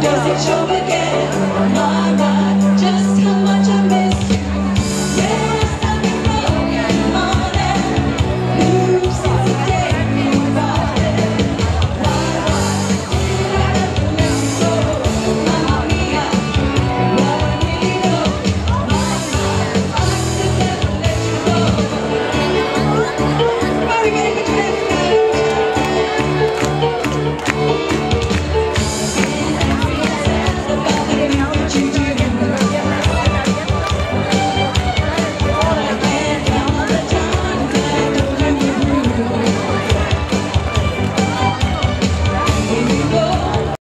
does it show again?